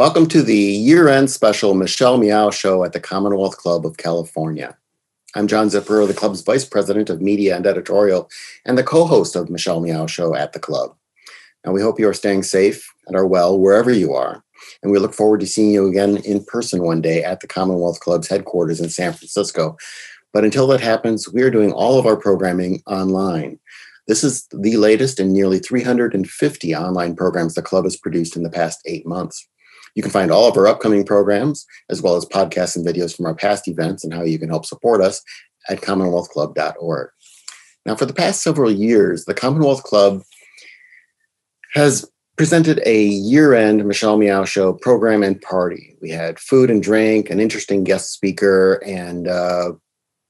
Welcome to the year end special Michelle Meow Show at the Commonwealth Club of California. I'm John Zipperer, the club's vice president of media and editorial, and the co host of Michelle Meow Show at the club. Now, we hope you are staying safe and are well wherever you are. And we look forward to seeing you again in person one day at the Commonwealth Club's headquarters in San Francisco. But until that happens, we are doing all of our programming online. This is the latest in nearly 350 online programs the club has produced in the past eight months. You can find all of our upcoming programs, as well as podcasts and videos from our past events and how you can help support us at commonwealthclub.org. Now, for the past several years, the Commonwealth Club has presented a year-end Michelle Meow Show program and party. We had food and drink, an interesting guest speaker, and uh,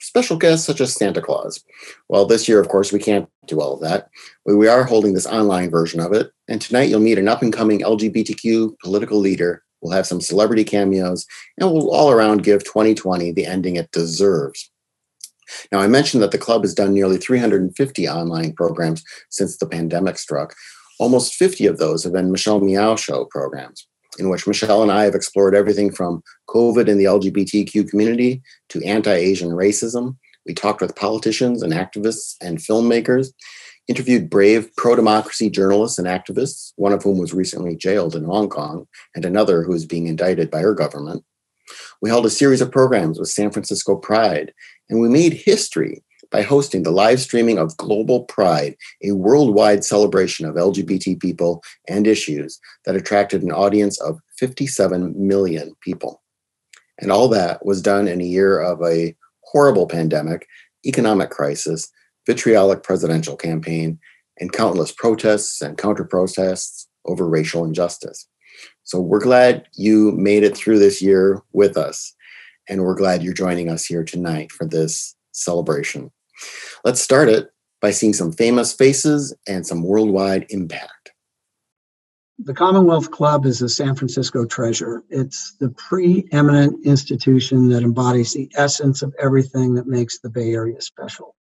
special guests such as Santa Claus. Well, this year, of course, we can't do all of that, but we are holding this online version of it. And tonight, you'll meet an up-and-coming LGBTQ political leader. We'll have some celebrity cameos, and we'll all around give 2020 the ending it deserves. Now, I mentioned that the club has done nearly 350 online programs since the pandemic struck. Almost 50 of those have been Michelle Meow Show programs, in which Michelle and I have explored everything from COVID in the LGBTQ community to anti Asian racism. We talked with politicians and activists and filmmakers, interviewed brave pro democracy journalists and activists, one of whom was recently jailed in Hong Kong, and another who is being indicted by her government. We held a series of programs with San Francisco Pride, and we made history by hosting the live streaming of Global Pride, a worldwide celebration of LGBT people and issues that attracted an audience of 57 million people. And all that was done in a year of a horrible pandemic, economic crisis, vitriolic presidential campaign, and countless protests and counter protests over racial injustice. So we're glad you made it through this year with us. And we're glad you're joining us here tonight for this celebration. Let's start it by seeing some famous faces and some worldwide impact. The Commonwealth Club is a San Francisco treasure. It's the preeminent institution that embodies the essence of everything that makes the Bay Area special.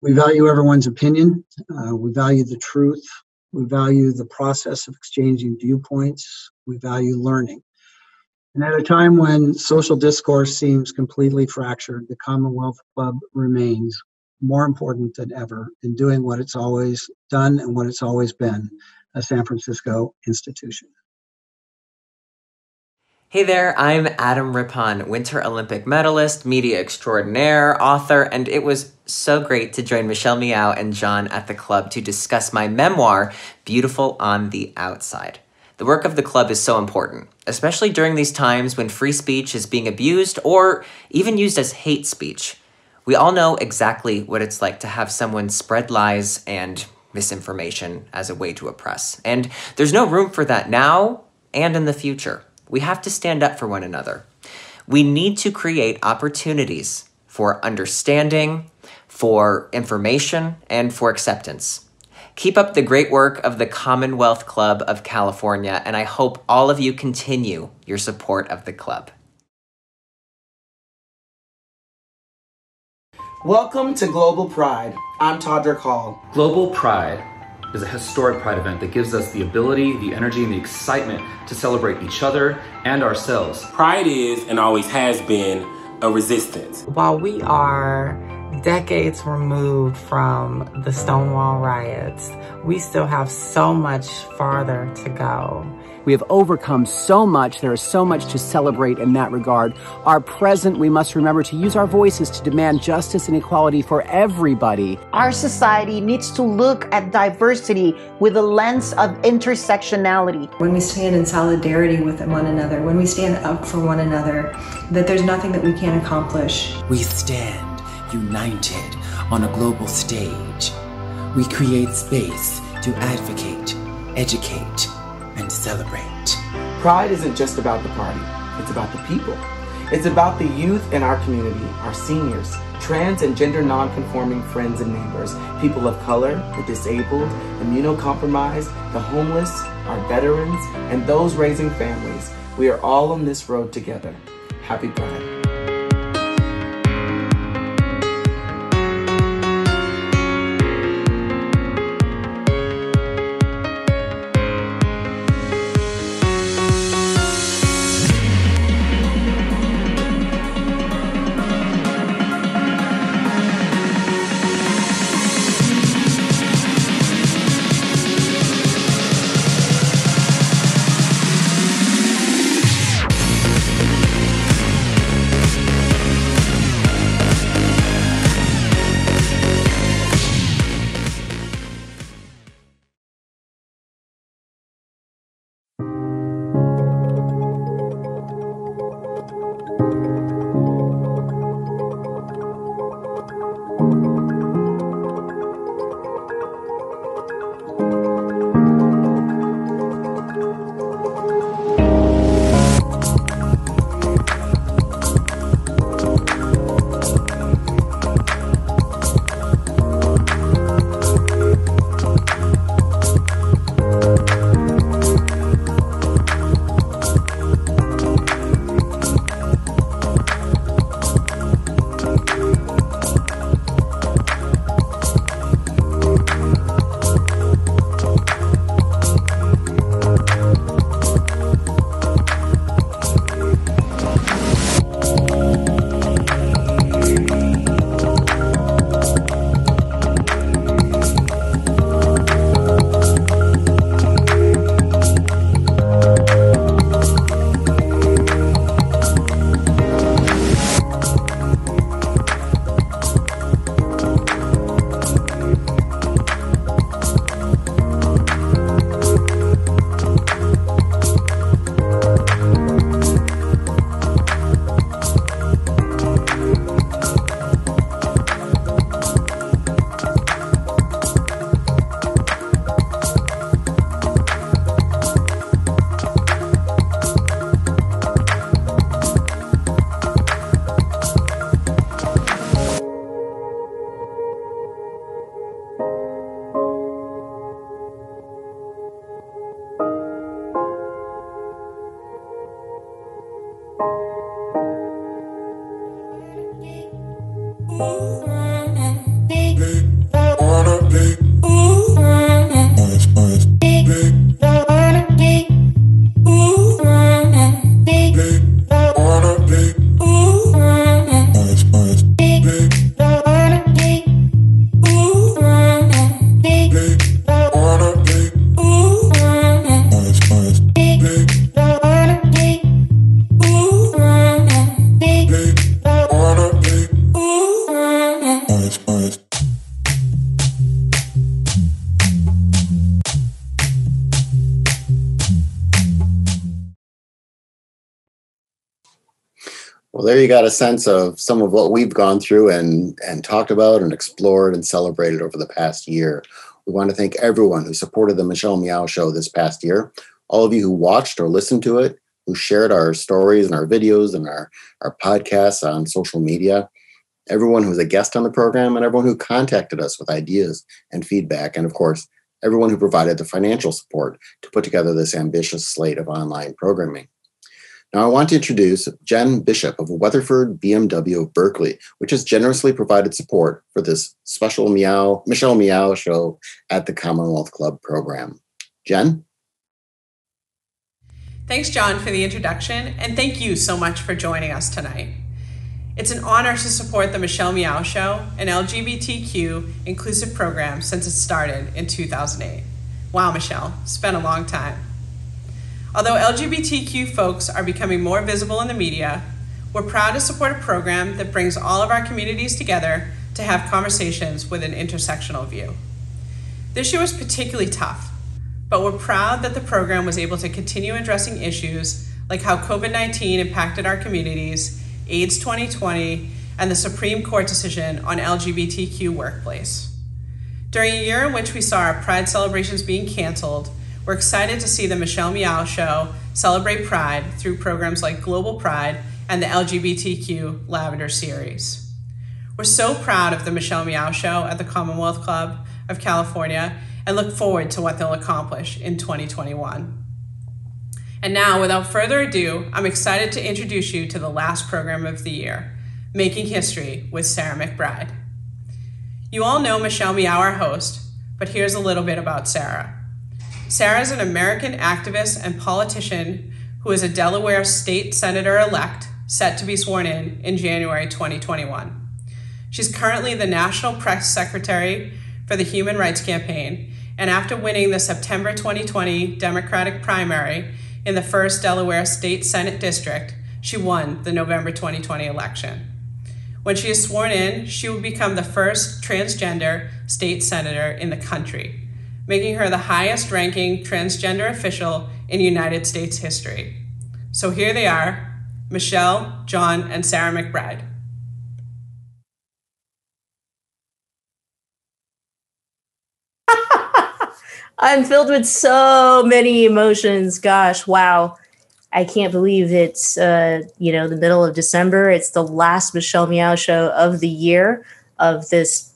We value everyone's opinion, uh, we value the truth, we value the process of exchanging viewpoints, we value learning. And at a time when social discourse seems completely fractured, the Commonwealth Club remains more important than ever in doing what it's always done and what it's always been a San Francisco institution. Hey there, I'm Adam Rippon, Winter Olympic medalist, media extraordinaire, author, and it was so great to join Michelle Meow and John at the club to discuss my memoir, Beautiful on the Outside. The work of the club is so important, especially during these times when free speech is being abused or even used as hate speech. We all know exactly what it's like to have someone spread lies and misinformation as a way to oppress. And there's no room for that now and in the future. We have to stand up for one another. We need to create opportunities for understanding, for information, and for acceptance. Keep up the great work of the Commonwealth Club of California, and I hope all of you continue your support of the club. Welcome to Global Pride. I'm Todrick Hall. Global Pride is a historic pride event that gives us the ability, the energy, and the excitement to celebrate each other and ourselves. Pride is and always has been a resistance. While we are decades removed from the Stonewall riots, we still have so much farther to go. We have overcome so much. There is so much to celebrate in that regard. Our present, we must remember to use our voices to demand justice and equality for everybody. Our society needs to look at diversity with a lens of intersectionality. When we stand in solidarity with one another, when we stand up for one another, that there's nothing that we can't accomplish. We stand united on a global stage. We create space to advocate, educate, and celebrate. Pride isn't just about the party, it's about the people. It's about the youth in our community, our seniors, trans and gender non-conforming friends and neighbors, people of color, the disabled, immunocompromised, the homeless, our veterans, and those raising families. We are all on this road together. Happy Pride. Got a sense of some of what we've gone through and, and talked about and explored and celebrated over the past year. We want to thank everyone who supported the Michelle Meow Show this past year, all of you who watched or listened to it, who shared our stories and our videos and our, our podcasts on social media, everyone who was a guest on the program, and everyone who contacted us with ideas and feedback, and of course, everyone who provided the financial support to put together this ambitious slate of online programming. Now, I want to introduce Jen Bishop of Weatherford BMW of Berkeley, which has generously provided support for this special Meow Michelle Meow show at the Commonwealth Club program. Jen? Thanks, John, for the introduction, and thank you so much for joining us tonight. It's an honor to support the Michelle Meow Show, an LGBTQ inclusive program since it started in 2008. Wow, Michelle, it's been a long time. Although LGBTQ folks are becoming more visible in the media, we're proud to support a program that brings all of our communities together to have conversations with an intersectional view. This year was particularly tough, but we're proud that the program was able to continue addressing issues like how COVID 19 impacted our communities, AIDS 2020, and the Supreme Court decision on LGBTQ workplace. During a year in which we saw our Pride celebrations being canceled, we're excited to see the Michelle Meow Show celebrate Pride through programs like Global Pride and the LGBTQ Lavender Series. We're so proud of the Michelle Meow Show at the Commonwealth Club of California and look forward to what they'll accomplish in 2021. And now, without further ado, I'm excited to introduce you to the last program of the year, Making History with Sarah McBride. You all know Michelle Meow, our host, but here's a little bit about Sarah. Sarah is an American activist and politician who is a Delaware state senator elect set to be sworn in in January 2021. She's currently the national press secretary for the Human Rights Campaign, and after winning the September 2020 Democratic primary in the 1st Delaware State Senate District, she won the November 2020 election. When she is sworn in, she will become the first transgender state senator in the country making her the highest ranking transgender official in United States history. So here they are Michelle, John, and Sarah McBride. I'm filled with so many emotions. Gosh, wow. I can't believe it's uh, you know the middle of December. It's the last Michelle Meow show of the year of this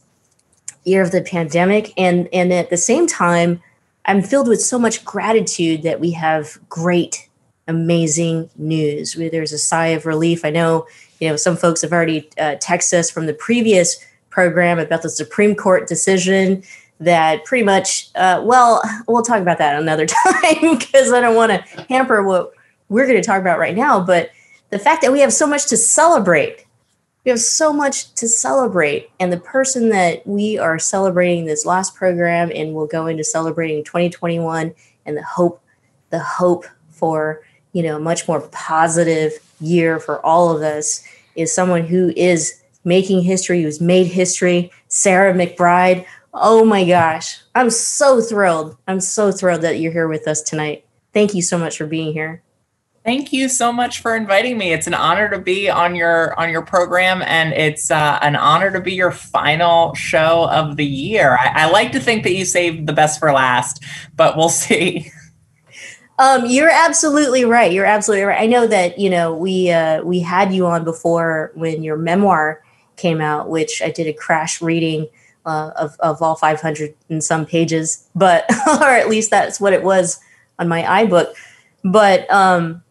year of the pandemic. And and at the same time i'm filled with so much gratitude that we have great amazing news. There's a sigh of relief. I know you know some folks have already uh, texted us from the previous program about the supreme court decision that pretty much uh, well we'll talk about that another time because i don't want to hamper what we're going to talk about right now. But the fact that we have so much to celebrate we have so much to celebrate. And the person that we are celebrating this last program and will go into celebrating 2021 and the hope, the hope for, you know, a much more positive year for all of us is someone who is making history, who's made history, Sarah McBride. Oh my gosh. I'm so thrilled. I'm so thrilled that you're here with us tonight. Thank you so much for being here. Thank you so much for inviting me. It's an honor to be on your on your program, and it's uh, an honor to be your final show of the year. I, I like to think that you saved the best for last, but we'll see. Um, you're absolutely right. You're absolutely right. I know that you know we uh, we had you on before when your memoir came out, which I did a crash reading uh, of of all 500 and some pages, but or at least that's what it was on my iBook. But um,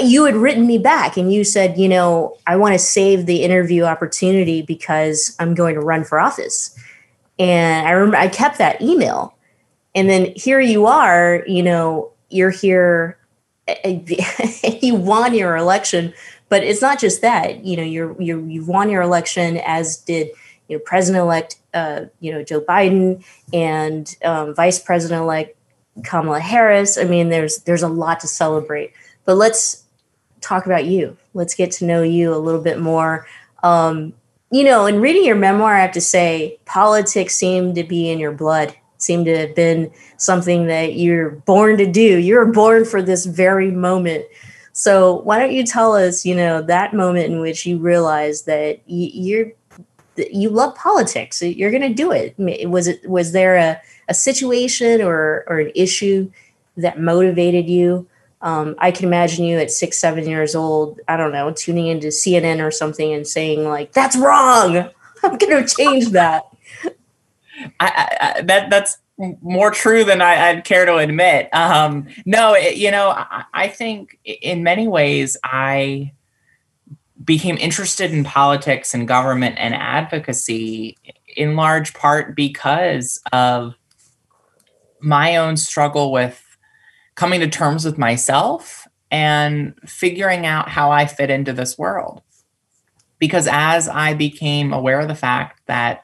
you had written me back and you said, you know, I want to save the interview opportunity because I'm going to run for office. And I remember I kept that email. And then here you are, you know, you're here, you won your election. But it's not just that, you know, you're, you're, you won your election, as did, you know, President elect, uh, you know, Joe Biden and um, Vice President elect Kamala Harris. I mean, there's, there's a lot to celebrate but let's talk about you. Let's get to know you a little bit more. Um, you know, in reading your memoir, I have to say, politics seemed to be in your blood, seemed to have been something that you're born to do. You're born for this very moment. So, why don't you tell us, you know, that moment in which you realized that you're you love politics, you're going to do it. Was it was there a, a situation or or an issue that motivated you? Um, I can imagine you at six, seven years old, I don't know, tuning into CNN or something and saying like, "That's wrong. I'm going to change that." I, I, that that's more true than I, would care to admit. Um, no, it, you know, I, I think in many ways I became interested in politics and government and advocacy in large part because of my own struggle with coming to terms with myself and figuring out how I fit into this world. Because as I became aware of the fact that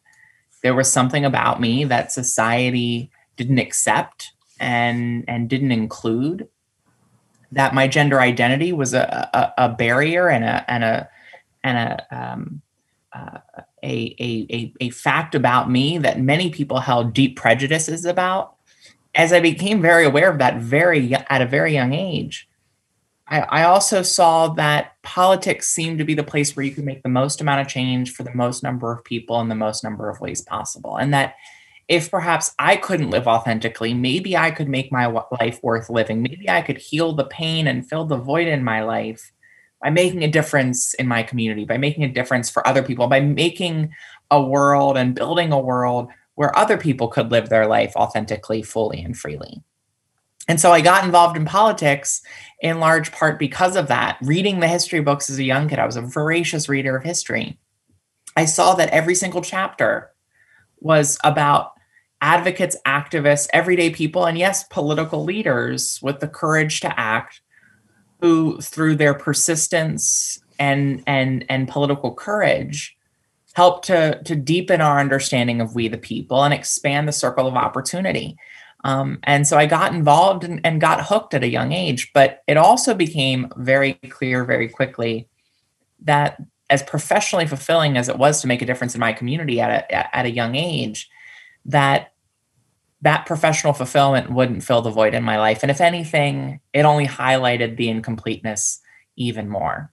there was something about me that society didn't accept and and didn't include, that my gender identity was a, a, a barrier and a and a and a um, uh, a, a, a fact about me that many people held deep prejudices about as I became very aware of that very at a very young age, I, I also saw that politics seemed to be the place where you could make the most amount of change for the most number of people in the most number of ways possible. And that if perhaps I couldn't live authentically, maybe I could make my life worth living. Maybe I could heal the pain and fill the void in my life by making a difference in my community, by making a difference for other people, by making a world and building a world where other people could live their life authentically, fully, and freely. And so I got involved in politics in large part because of that. Reading the history books as a young kid, I was a voracious reader of history. I saw that every single chapter was about advocates, activists, everyday people, and yes, political leaders with the courage to act who through their persistence and and and political courage help to to deepen our understanding of we the people and expand the circle of opportunity. Um, and so I got involved and, and got hooked at a young age, but it also became very clear very quickly that as professionally fulfilling as it was to make a difference in my community at a, at a young age, that that professional fulfillment wouldn't fill the void in my life. And if anything, it only highlighted the incompleteness even more.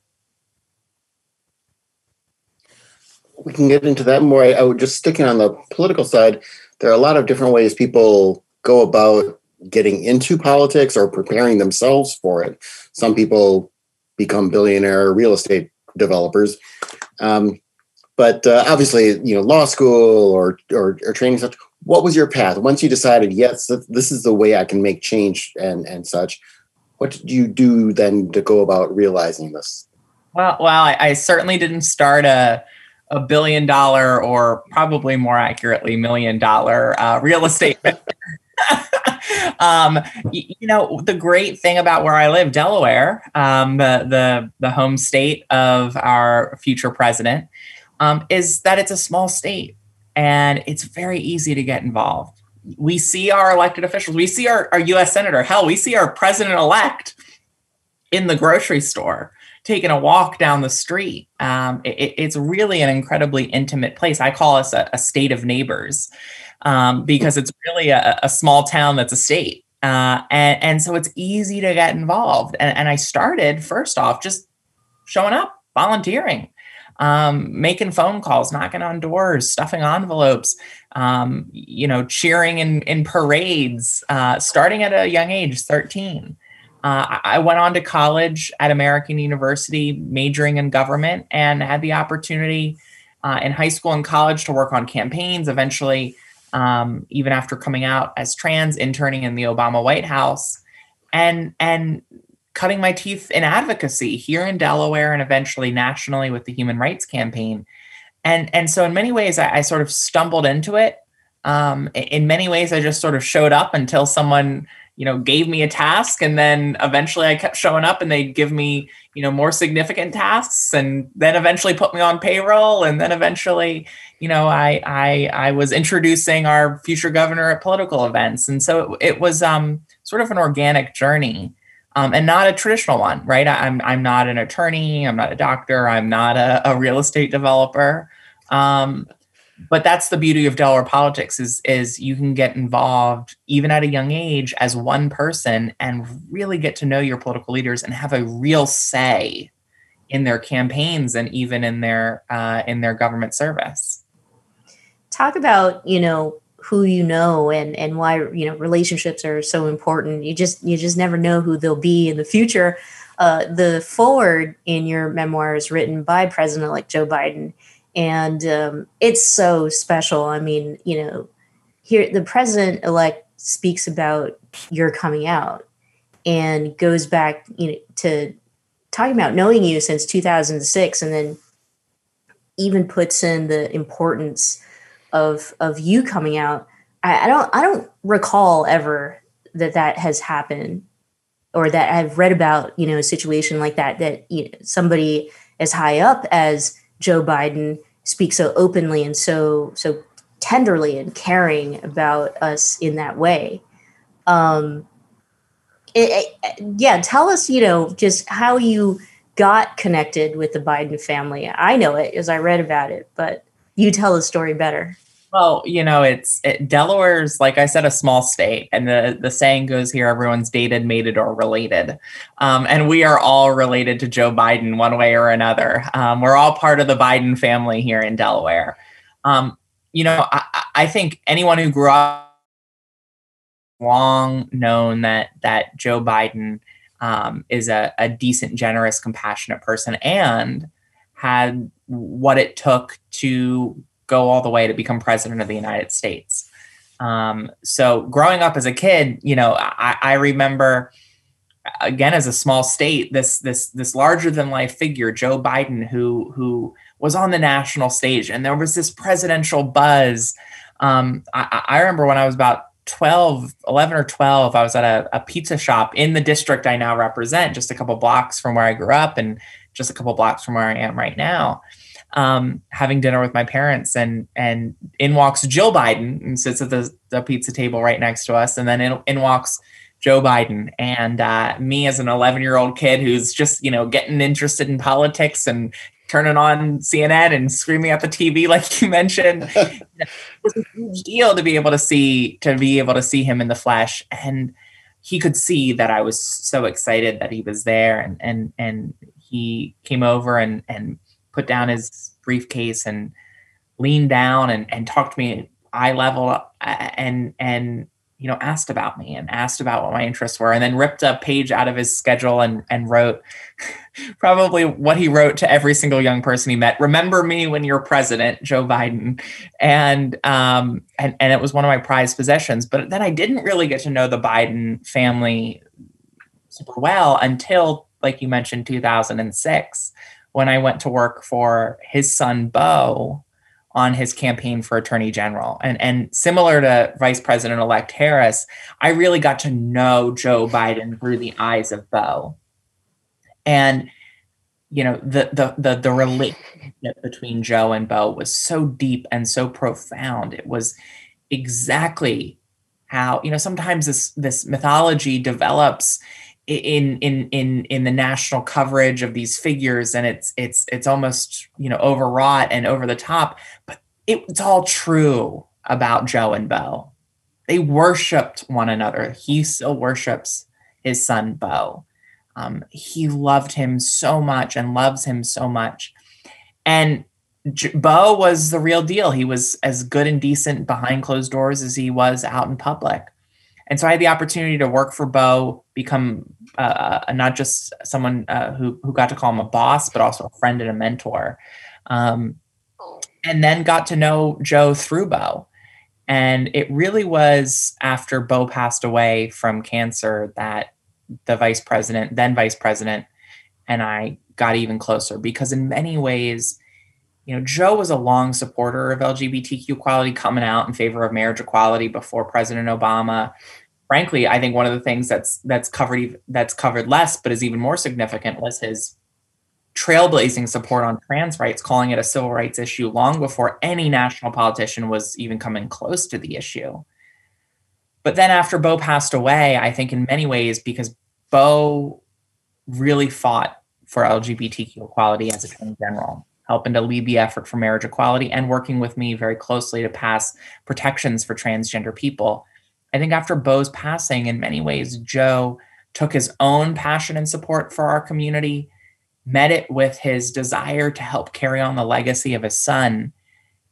We can get into that more. I, I would just sticking on the political side. There are a lot of different ways people go about getting into politics or preparing themselves for it. Some people become billionaire real estate developers. Um, but uh, obviously, you know, law school or, or, or training such. What was your path once you decided? Yes, this is the way I can make change and and such. What did you do then to go about realizing this? Well, well, I, I certainly didn't start a a billion dollar or probably more accurately million dollar uh, real estate um, you, know the great thing about where i live delaware um, the, the the home state of our future president um, is that it's a small state and it's very easy to get involved. We see our elected officials we see our, our us senator hell we see our president elect in the grocery store taking a walk down the street. Um, it, it's really an incredibly intimate place. I call us a, a state of neighbors um, because it's really a, a, small town that's a state. Uh, and, and, so it's easy to get involved. And, and, I started first off just showing up, volunteering, um, making phone calls, knocking on doors, stuffing envelopes, um, you know, cheering in, in parades, uh, starting at a young age, 13. Uh, I went on to college at American University, majoring in government, and had the opportunity uh, in high school and college to work on campaigns. Eventually, um, even after coming out as trans, interning in the Obama White House, and and cutting my teeth in advocacy here in Delaware and eventually nationally with the Human Rights Campaign. And, and so, in many ways, I, I sort of stumbled into it. Um, in many ways, I just sort of showed up until someone you know gave me a task and then eventually i kept showing up and they'd give me you know more significant tasks and then eventually put me on payroll and then eventually you know i i i was introducing our future governor at political events. And so it, it was um sort of an organic journey um, and not a traditional one right? I, i'm i'm not an attorney i'm not a doctor i'm not a, a real estate developer. Um, but that's the beauty of Delaware politics is is you can get involved even at a young age as one person and really get to know your political leaders and have a real say in their campaigns and even in their uh, in their government service. Talk about you know who you know and and why you know relationships are so important. You just you just never know who they'll be in the future. Uh, the forward in your memoir is written by President-elect Joe Biden and um, it's so special. I mean, you know, here the president elect speaks about your coming out and goes back, you know, to talking about knowing you since 2006, and then even puts in the importance of of you coming out. I, I don't I don't recall ever that that has happened or that I've read about, you know, a situation like that that you know, somebody as high up as Joe Biden speak so openly and so so tenderly and caring about us in that way. Um, it, it, yeah, tell us, you know, just how you got connected with the Biden family. I know it as I read about it, but you tell the story better. Well, you know, it's it, Delaware's, like I said, a small state, and the the saying goes here: everyone's dated, mated, or related, um, and we are all related to Joe Biden one way or another. Um, we're all part of the Biden family here in Delaware. Um, you know, I, I think anyone who grew up long known that that Joe Biden um, is a, a decent, generous, compassionate person, and had what it took to go all the way to become president of the United States. Um, so growing up as a kid, you know, I, I remember again as a small state, this this this larger than life figure, Joe Biden, who who was on the national stage, and there was this presidential buzz. Um, I, I remember when I was about 12, 11 or 12, I was at a, a, pizza shop in the district I now represent, just a couple blocks from where I grew up and just a couple blocks from where I am right now um, having dinner with my parents, and and in walks Jill Biden and sits at the, the pizza table right next to us, and then in, in walks Joe Biden, and uh, me as an 11 year old kid who's just you know getting interested in politics and turning on CNN and screaming at the TV, like you mentioned. it was a huge deal to be able to see to be able to see him in the flesh, and he could see that I was so excited that he was there, and and and he came over and and put down his briefcase and leaned down and, and talked to me eye level uh, and and you know asked about me and asked about what my interests were and then ripped a page out of his schedule and and wrote probably what he wrote to every single young person he met. Remember me when you're president joe biden. And um and, and it was one of my prized possessions but then i didn't really get to know the biden family super well until like you mentioned 2006 when I went to work for his son Beau on his campaign for attorney general. And and similar to Vice President elect Harris, I really got to know Joe Biden through the eyes of Beau. And you know, the the the the relationship between Joe and Beau was so deep and so profound. It was exactly how, you know, sometimes this this mythology develops in in in in the national coverage of these figures and it's it's it's almost you know overwrought and over the top but it's all true about joe and beau. They worshiped one another. He still worships his son Beau um, he loved him so much and loves him so much. And J- beau was the real deal. He was as good and decent behind closed doors as he was out in public and so I had the opportunity to work for Beau, become uh, not just someone uh, who who got to call him a boss, but also a friend and a mentor. Um, and then got to know Joe through Beau. And it really was after Beau passed away from cancer that the vice president, then vice president, and I got even closer because in many ways, you know, Joe was a long supporter of LGBTQ equality, coming out in favor of marriage equality before President Obama. Frankly, I think one of the things that's that's covered that's covered less, but is even more significant, was his trailblazing support on trans rights, calling it a civil rights issue long before any national politician was even coming close to the issue. But then after Beau passed away, I think in many ways, because Beau really fought for LGBTQ equality as attorney general, helping to lead the effort for marriage equality and working with me very closely to pass protections for transgender people. I think after Beau's passing, in many ways, Joe took his own passion and support for our community met it with his desire to help carry on the legacy of his son.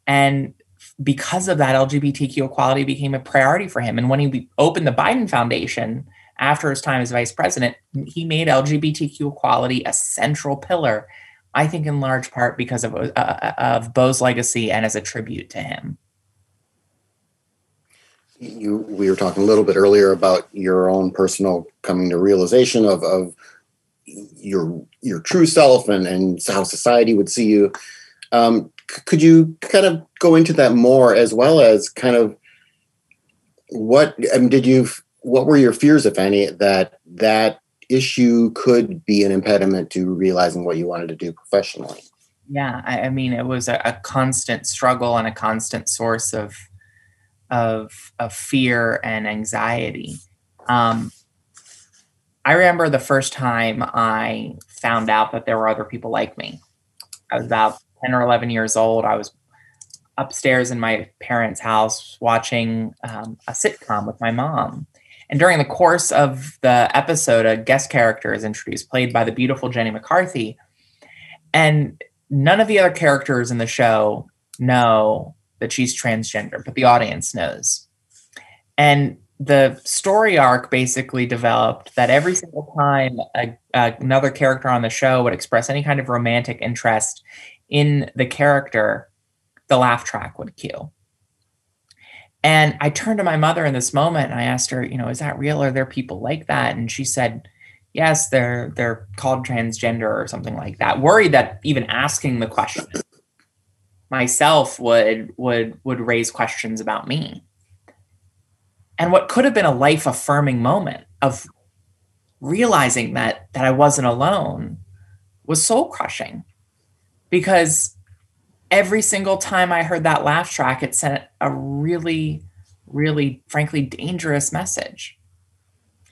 And because of that, LGBTQ equality became a priority for him. And when he opened the Biden Foundation after his time as vice president, he made LGBTQ equality a central pillar. I think in large part because of uh, of Beau's legacy and as a tribute to him. You, we were talking a little bit earlier about your own personal coming to realization of, of your your true self and, and how society would see you. Um, could you kind of go into that more as well as kind of what I mean, did you what were your fears, if any, that that issue could be an impediment to realizing what you wanted to do professionally? Yeah, I, I mean, it was a, a, constant struggle and a constant source of of of fear and anxiety. Um, I remember the first time I found out that there were other people like me. I was about 10 or 11 years old. I was upstairs in my parents' house watching um, a sitcom with my mom. And during the course of the episode, a guest character is introduced, played by the beautiful Jenny McCarthy. And none of the other characters in the show know that she's transgender, but the audience knows. And the story arc basically developed that every single time a, a, another character on the show would express any kind of romantic interest in the character, the laugh track would cue. And I turned to my mother in this moment and I asked her, you know, is that real? Are there people like that? And she said, yes, they're they're called transgender or something like that. Worried that even asking the question myself would would would raise questions about me and what could have been a life affirming moment of realizing that that I wasn't alone was soul crushing because every single time I heard that laugh track it sent a really really frankly dangerous message.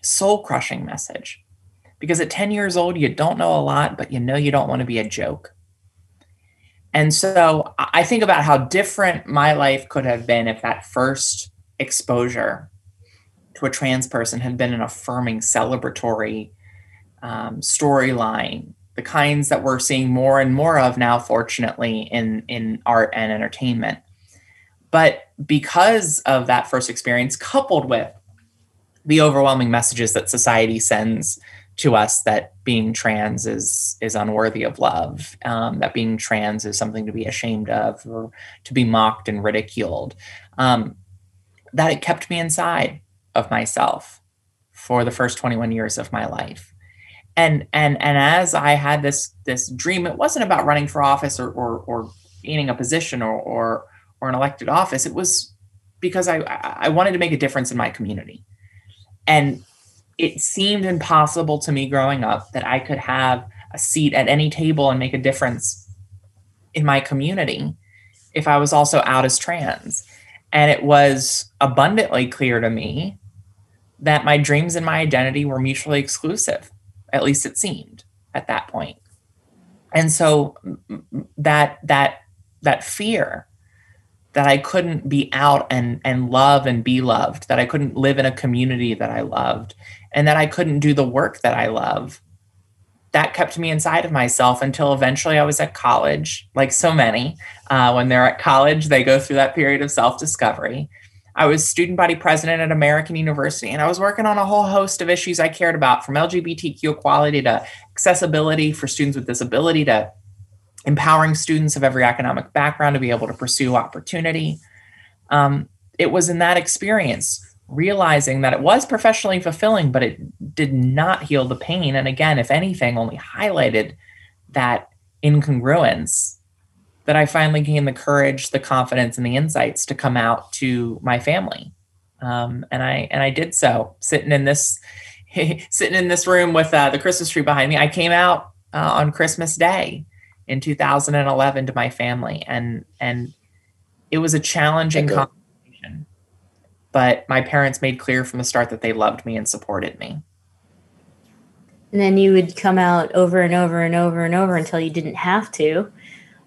Soul crushing message. Because at 10 years old you don't know a lot but you know you don't want to be a joke. And so I think about how different my life could have been if that first exposure to a trans person had been an affirming, celebratory um, storyline, the kinds that we're seeing more and more of now, fortunately, in, in art and entertainment. But because of that first experience, coupled with the overwhelming messages that society sends to us that being trans is is unworthy of love, um, that being trans is something to be ashamed of or to be mocked and ridiculed, um, that it kept me inside of myself for the first 21 years of my life and and and as i had this this dream it wasn't about running for office or or, or gaining a position or, or or an elected office. It was because i i wanted to make a difference in my community. And it seemed impossible to me growing up that i could have a seat at any table and make a difference in my community if i was also out as trans. And it was abundantly clear to me that my dreams and my identity were mutually exclusive. At least it seemed at that. And so that that that fear that I couldn't be out and and love and be loved, that I couldn't live in a community that I loved, and that I couldn't do the work that I love. That kept me inside of myself until eventually I was at college, like so many. Uh, when they're at college, they go through that period of self discovery. I was student body president at American University, and I was working on a whole host of issues I cared about from LGBTQ equality to accessibility for students with disability to empowering students of every economic background to be able to pursue opportunity. Um, it was in that experience realizing that it was professionally fulfilling, but it did not heal the pain. And again, if anything, only highlighted that incongruence that I finally gained the courage, the confidence, and the insights to come out to my family. Um, and I and I did so, sitting in this sitting in this room with uh, the Christmas tree behind me. I came out uh, on Christmas Day in 2011 to my family, and and it was a challenging okay. conversation. But my parents made clear from the start that they loved me and supported me. And then you would come out over and over and over and over until you didn't have to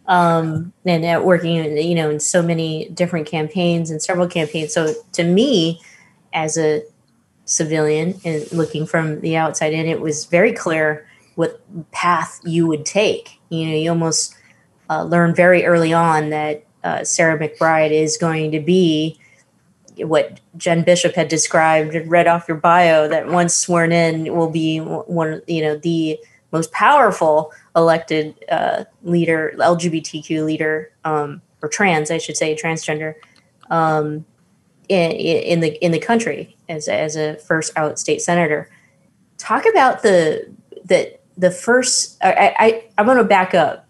um, and at working, you know, in so many different campaigns and several campaigns. So to me, as a civilian and looking from the outside in, it was very clear what path you would take. You know, you almost uh, learn very early on that uh, Sarah McBride is going to be what Jen Bishop had described, and read off your bio, that once sworn in will be one, you know, the most powerful elected uh, leader, LGBTQ leader, um, or trans, I should say, transgender, um, in, in the in the country as as a first out state senator. Talk about the the the first. I, I I'm going to back up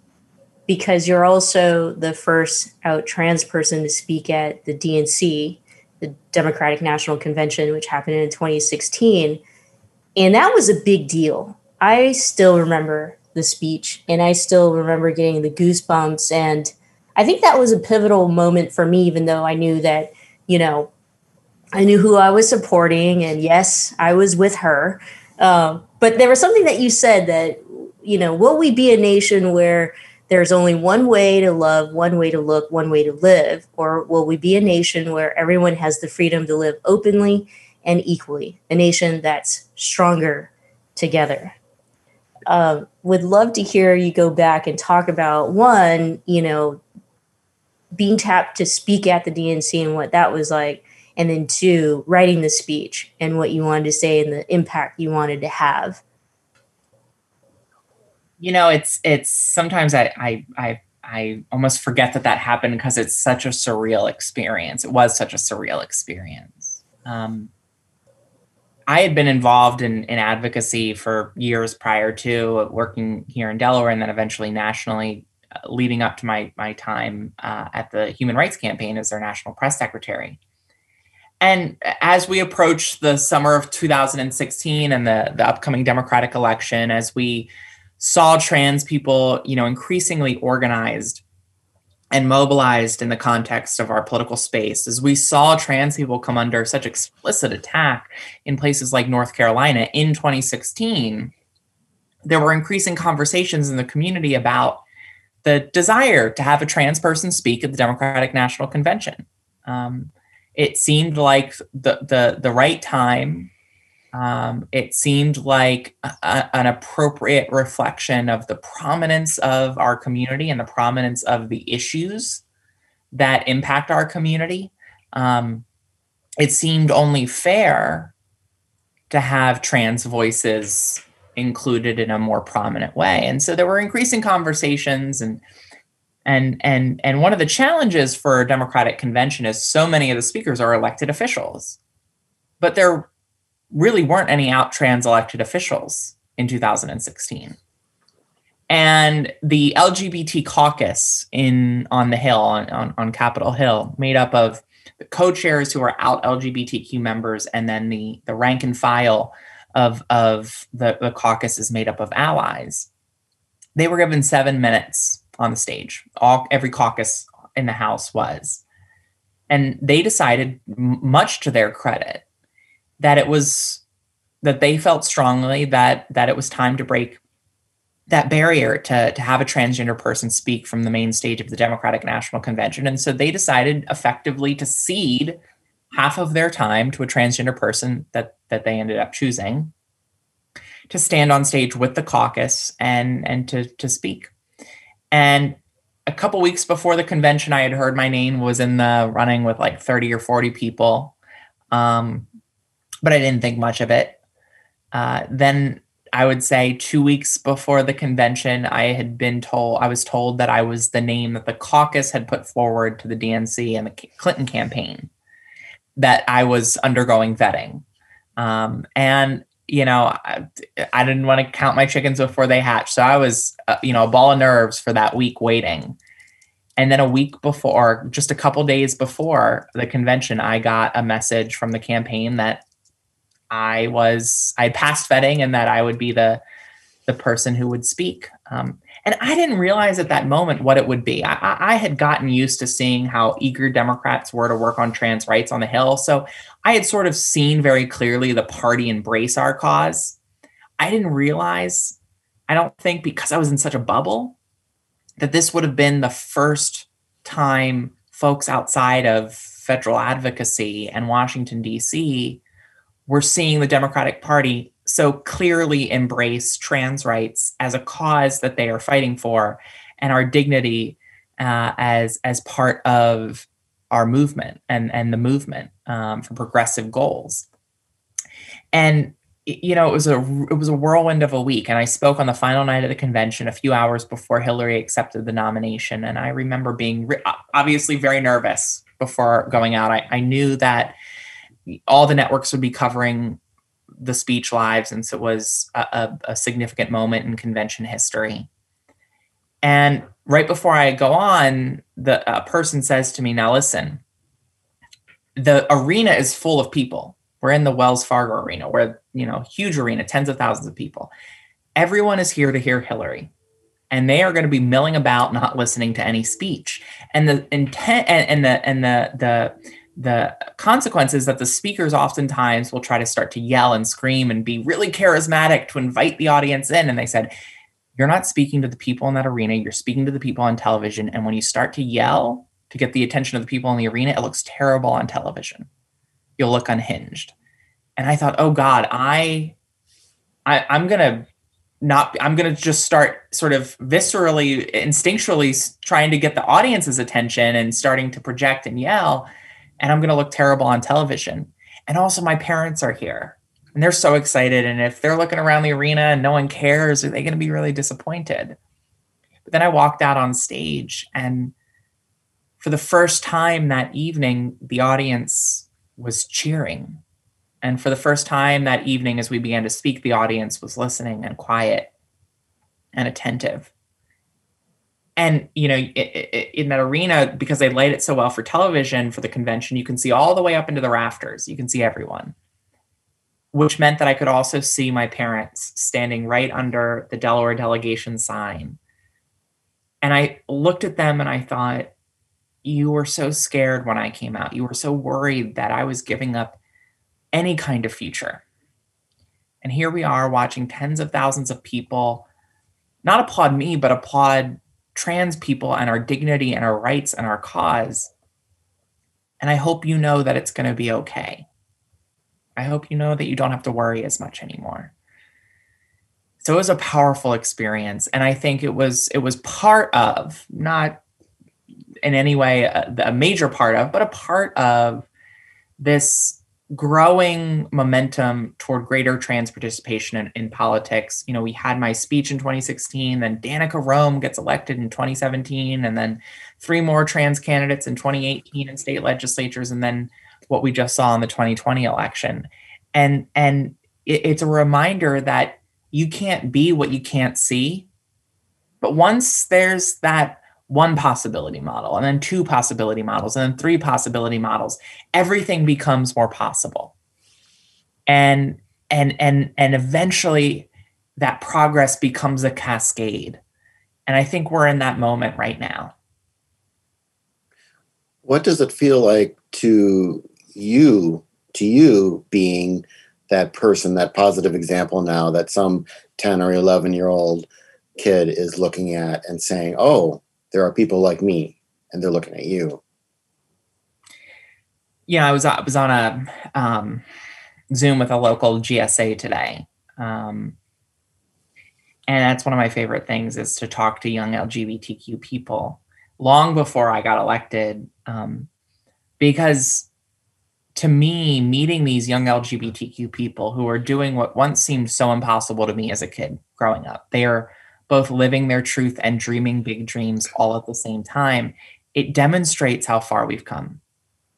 because you're also the first out trans person to speak at the DNC, the Democratic National Convention, which happened in 2016, and that was a big deal. I still remember the speech and I still remember getting the goosebumps. And I think that was a pivotal moment for me, even though I knew that, you know, I knew who I was supporting. And yes, I was with her. Uh, but there was something that you said that, you know, will we be a nation where there's only one way to love, one way to look, one way to live? Or will we be a nation where everyone has the freedom to live openly and equally? A nation that's stronger together uh, would love to hear you go back and talk about one, you know, being tapped to speak at the DNC and what that was like, and then two, writing the speech and what you wanted to say and the impact you wanted to have. You know, it's it's sometimes I I I, I almost forget that that happened because it's such a surreal experience. It was such a surreal experience. Um, I had been involved in, in advocacy for years prior to working here in Delaware and then eventually nationally, uh, leading up to my, my time uh, at the Human Rights Campaign as their national press secretary. And as we approach the summer of 2016 and the, the upcoming Democratic election, as we saw trans people, you know, increasingly organized and mobilized in the context of our political space as we saw trans people come under such explicit attack in places like North Carolina in 2016 there were increasing conversations in the community about the desire to have a trans person speak at the Democratic National Convention. Um, it seemed like the, the the right time um, it seemed like a, an appropriate reflection of the prominence of our community and the prominence of the issues that impact our community. Um, it seemed only fair to have trans voices included in a more prominent way. And so there were increasing conversations and and and and one of the challenges for a democratic convention is so many of the speakers are elected officials. But they're really weren't any out trans elected officials in 2016. And the LGBT caucus in on the Hill, on, on, on Capitol Hill, made up of the co-chairs who are out LGBTQ members, and then the, the rank and file of, of the, the caucus is made up of allies. They were given seven minutes on the stage. All every caucus in the House was. And they decided, much to their credit, that it was that they felt strongly that that it was time to break that barrier to, to have a transgender person speak from the main stage of the Democratic National Convention. And so they decided effectively to cede half of their time to a transgender person that that they ended up choosing to stand on stage with the caucus and and to to speak. And a couple weeks before the convention, I had heard my name was in the running with like 30 or 40 people. Um, but I didn't think much of it. Uh, then I would say two weeks before the convention, I had been told, I was told that I was the name that the caucus had put forward to the DNC and the Clinton campaign. that I was undergoing vetting. Um, and you know, I, I, didn't want to count my chickens before they hatched. So I was, uh, you know, a ball of nerves for that week waiting. And then a week before, just a couple days before the convention, I got a message from the campaign that I was, I passed vetting and that I would be the, the person who would speak. Um, and I didn't realize at that moment what it would be. I, I, had gotten used to seeing how eager Democrats were to work on trans rights on the Hill. So I had sort of seen very clearly the party embrace our cause. I didn't realize, I don't think because I was in such a bubble, that this would have been the first time folks outside of federal advocacy and Washington, D.C. were seeing the Democratic Party so clearly embrace trans rights as a cause that they are fighting for and our dignity uh, as as part of our movement and and the movement um, for progressive goals. And you know it was a it was a whirlwind of a week and i spoke on the final night of the convention a few hours before hillary accepted the nomination and i remember being re- obviously very nervous before going out. I, I knew that all the networks would be covering the speech lives, since it was a, a, a significant moment in convention history. And right before I go on, the person says to me, "Now listen, the arena is full of people. We're in the Wells Fargo arena. We're you know huge arena, tens of thousands of people. Everyone is here to hear Hillary." and they are going to be milling about not listening to any speech and the intent and, and the and the the the consequence is that the speakers oftentimes will try to start to yell and scream and be really charismatic to invite the audience in. And they said, You're not speaking to the people in that arena, you're speaking to the people on television. And when you start to yell to get the attention of the people in the arena, it looks terrible on television. You'll look unhinged. And I thought, oh God, I, I I'm gonna not i'm going to just start sort of viscerally instinctually trying to get the audience's attention and starting to project and yell and I'm going to look terrible on television. And also, my parents are here and they're so excited. And if they're looking around the arena and no one cares, are they going to be really disappointed? But then I walked out on stage, and for the first time that evening, the audience was cheering. And for the first time that evening, as we began to speak, the audience was listening and quiet and attentive and you know in that arena because they laid it so well for television for the convention you can see all the way up into the rafters. You can see everyone. Which meant that i could also see my parents standing right under the delaware delegation sign. And i looked at them and i thought you were so scared when i came out. You were so worried that i was giving up any kind of future. And here we are watching tens of thousands of people not applaud me but applaud trans people and our dignity and our rights and our cause. And I hope you know that it's going to be okay. I hope you know that you don't have to worry as much anymore. So it was a powerful experience and I think it was it was part of not in any way a, a major part of but a part of this growing momentum toward greater trans participation in, in, politics. You know, we had my speech in 2016, then Danica Roem gets elected in 2017, and then three more trans candidates in 2018 in state legislatures, and then what we just saw in the 2020 election. And and it, it's a reminder that you can't be what you can't see. But once there's that one possibility model and then two possibility models and then three possibility models everything becomes more possible. And and and and eventually that progress becomes a cascade. And i think we're in that moment right now. What does it feel like to you to you being that person that positive example now that some 10 or 11 year old kid is looking at and saying oh there are people like me and they're looking at you. Yeah i was i was on a um, zoom with a local gsa today um, and that's one of my favorite things is to talk to young lgbtq people long before i got elected um, because to me meeting these young lgbtq people who are doing what once seemed so impossible to me as a kid growing up they are both living their truth and dreaming big dreams all at the same time, it demonstrates how far we've come.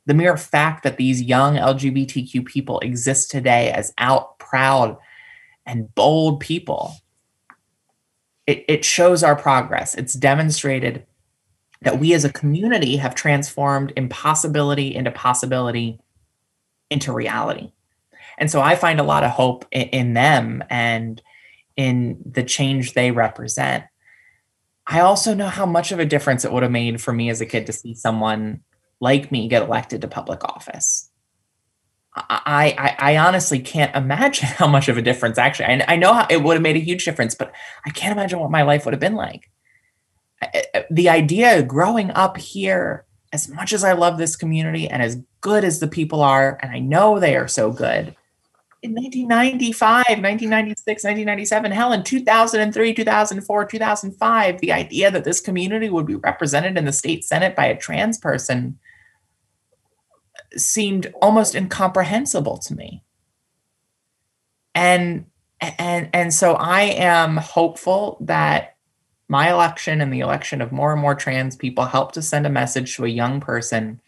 the mere fact that these young LGBTQ people exist today as out, proud, and bold people, it, it shows our progress. It's demonstrated that we as a community have transformed impossibility into possibility into reality. And so I find a lot of hope in, in them and in the change they represent. I also know how much of a difference it would have made for me as a kid to see someone like me get elected to public office. I, I, I honestly can't imagine how much of a difference actually. I, I know it would have made a huge difference, but I can't imagine what my life would have been like. The idea of growing up here, as much as I love this community and as good as the people are, and I know they are so good, in 1995, 1996, 1997, hell, in 2003, 2004, 2005, the idea that this community would be represented in the state senate by a trans person seemed almost incomprehensible to me. And and and so I am hopeful that my election and the election of more and more trans people help to send a message to a young person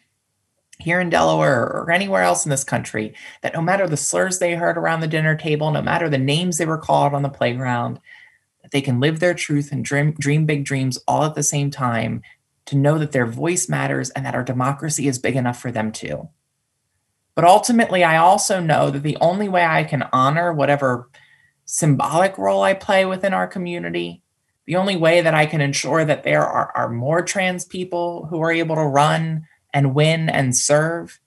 here in Delaware or anywhere else in this country that no matter the slurs they heard around the dinner table, no matter the names they were called on the playground, that they can live their truth and dream, dream big dreams all at the same time to know that their voice matters and that our democracy is big enough for them too. But ultimately, I also know that the only way I can honor whatever symbolic role I play within our community, the only way that I can ensure that there are, are more trans people who are able to run and win and serve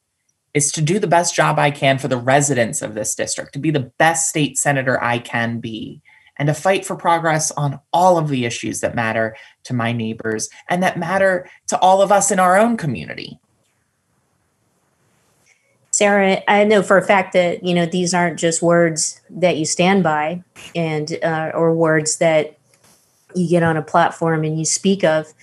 is to do the best job I can for the residents of this district, to be the best state senator I can be, and to fight for progress on all of the issues that matter to my neighbors and that matter to all of us in our own community. Sarah, I know for a fact that you know these aren't just words that you stand by, and uh, or words that you get on a platform and you speak of